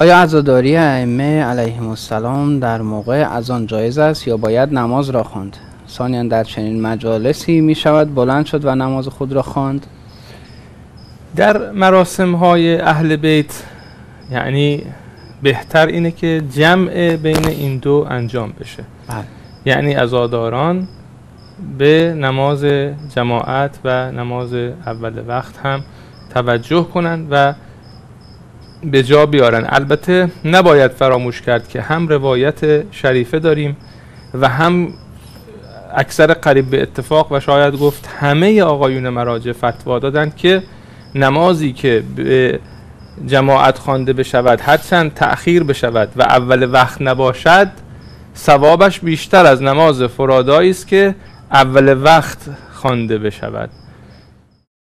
آیا عزاداری ائمه علیهم السلام در موقع از آن جایز است یا باید نماز را خواند؟ ثانیا در چنین مجالسی می شود بلند شد و نماز خود را خواند؟ در مراسم های اهل بیت یعنی بهتر اینه که جمع بین این دو انجام بشه. بله. یعنی ازاداران به نماز جماعت و نماز اول وقت هم توجه کنند و به جا بیارن. البته نباید فراموش کرد که هم روایت شریفه داریم و هم اکثر قریب به اتفاق و شاید گفت همه آقایون مراجع فتوا دادند که نمازی که به جماعت خوانده بشود هرچند تأخیر بشود و اول وقت نباشد ثوابش بیشتر از نماز فرادایی است که اول وقت خوانده بشود.